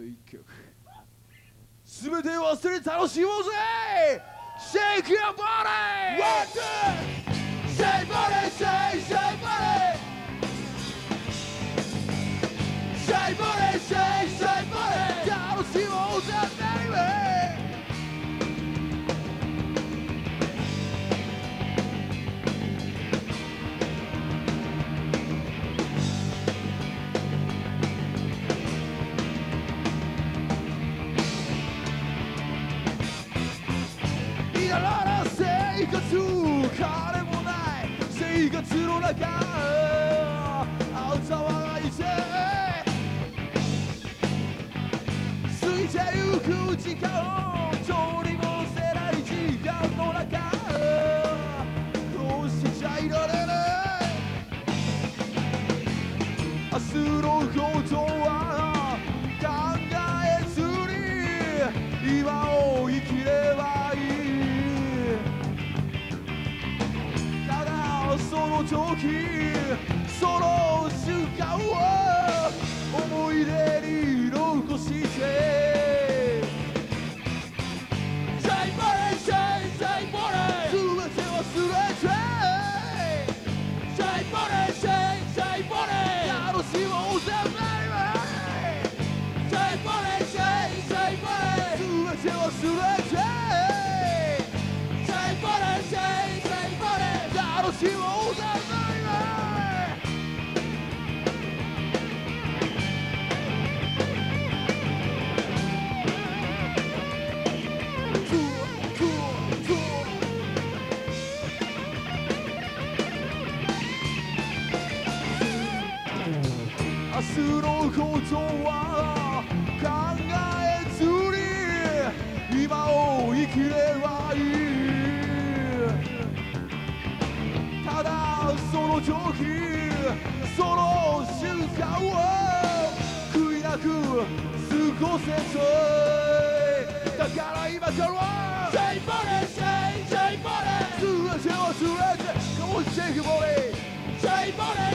と1曲全て忘れ楽しもうぜ Shake your body! One, two, shake body, shake, shake body. Shake body, shake, shake やらな生活金もない生活の中あざわいて過ぎてゆく時間を取り戻せない時間の中どうしちゃいられない明日のことだその時その瞬間考えずに今を生きればその瞬間を悔いなく過ごせたいだから今から j b o d y j 全て忘れて顔してくぼれ j b o d